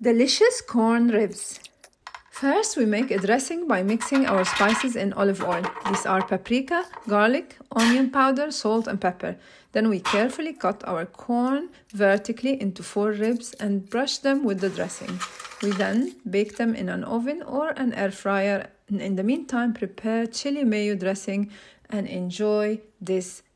Delicious corn ribs. First, we make a dressing by mixing our spices in olive oil. These are paprika, garlic, onion powder, salt, and pepper. Then we carefully cut our corn vertically into four ribs and brush them with the dressing. We then bake them in an oven or an air fryer. And in the meantime, prepare chili mayo dressing and enjoy this